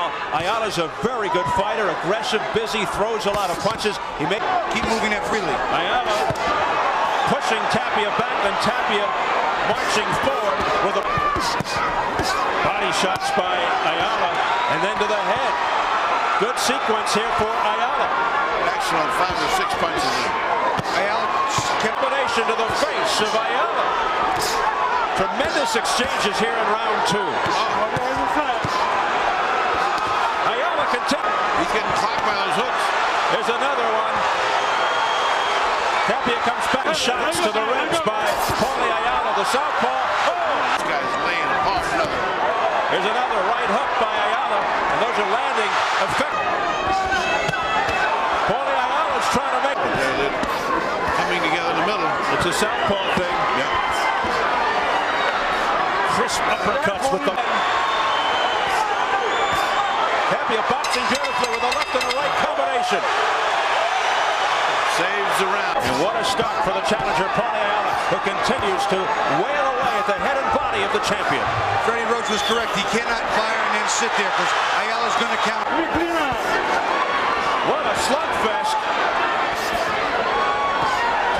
Ayala's a very good fighter, aggressive, busy, throws a lot of punches. He may keep moving that freely. Ayala pushing Tapia back, and Tapia marching forward with a body shots by Ayala, and then to the head. Good sequence here for Ayala. Excellent five or six punches. Ayala combination to the face of Ayala. Tremendous exchanges here in round two. Continue. He's getting clocked by those hooks. There's another one. Tapia comes back. Shots to the ribs by Paulie Ayala, the southpaw. Oh. This guy's laying off another. There's another right hook by Ayala, and those are landing effective. Paulie Ayala's trying to make it. Coming together in the middle. It's a southpaw thing. Yeah. Crisp uppercuts with the Beautifully with a left and a right combination. Saves the round. And what a start for the challenger, Paulie who continues to wail away at the head and body of the champion. Freddie Roach was correct. He cannot fire and then sit there because Ayala's going to count. What a slugfest.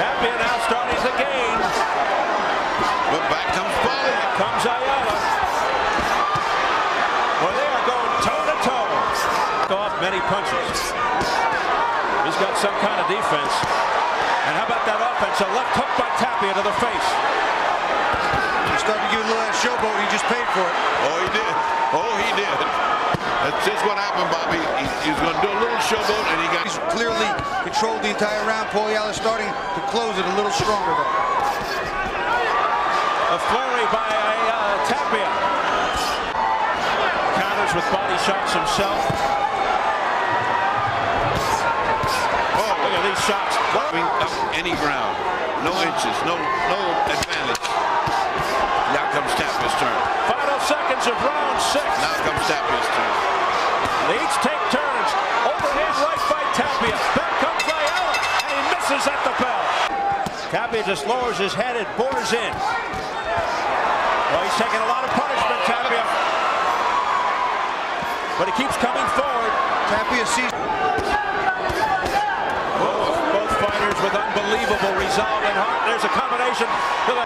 Tapia now starting to gain. But back comes Paulie. Back comes Ayala. Well, they are going toe-to-toe. -to -toe. Off many punches. He's got some kind of defense. And how about that offense? A left hook by Tapia to the face. He's starting to give a little that showboat. He just paid for it. Oh, he did. Oh, he did. That's just what happened, Bobby. He, he's going to do a little showboat, and he got... He's clearly controlled the entire round. Paul Ayala starting to close it a little stronger, though. A flurry by uh, Tapia. Counters with body shots himself. Oh, look at these shots. Going up any ground. No inches. No, no advantage. Now comes Tapia's turn. Final seconds of round six. Now comes Tapia's turn. They each take turns. Overhand right by Tapia. Back comes Ayala, and he misses at the bell. Tapia just lowers his head and bores in. Well, he's taking a lot of punishment, Tapia. But he keeps coming forward. Tapia sees... Both, both fighters with unbelievable resolve and heart. There's a combination to the...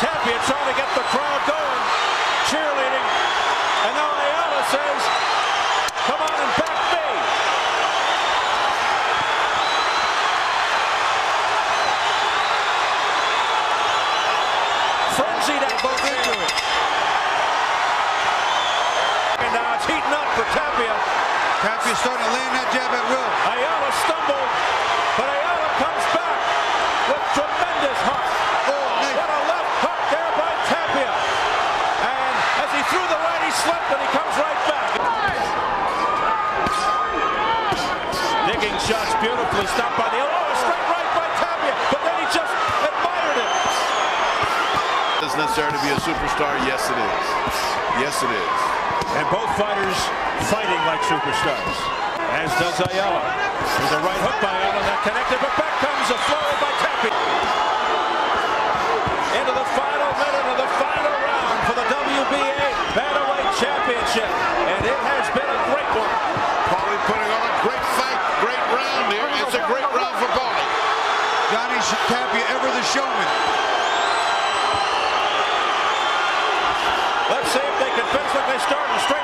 Tapia trying to get the crowd going. Cheerleading. And now Ayala says, come on and back me. Frenzied at both into it. And now it's heating up for Tapia. Tapia starting to land that jab at will. Ayala stumbled, but Ayala comes back with tremendous heart. Oh, nice. What a left hook there by Tapia. And as he threw the right, he slipped and he comes right back. Digging shots beautifully stopped by the oh, a straight right by Tapia, but then he just admired it. Is necessary to be a superstar? Yes, it is. Yes, it is. And both fighters fighting like superstars, as does Ayala. There's a right hook by Ayala that connected, but back comes a flurry by Tapia. Into the final minute of the final round for the WBA Bantamweight Championship, and it has been a great one. Paulie putting on a great fight, great round here. It's a great round for Paulie. Johnny Tapia, ever the showman. They started. Straight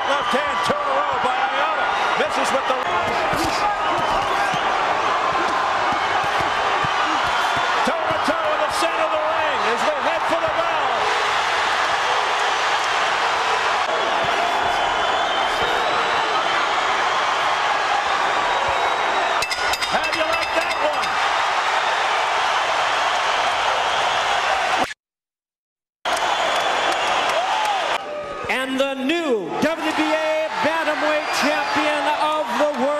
and the new WBA Bantamweight Champion of the World.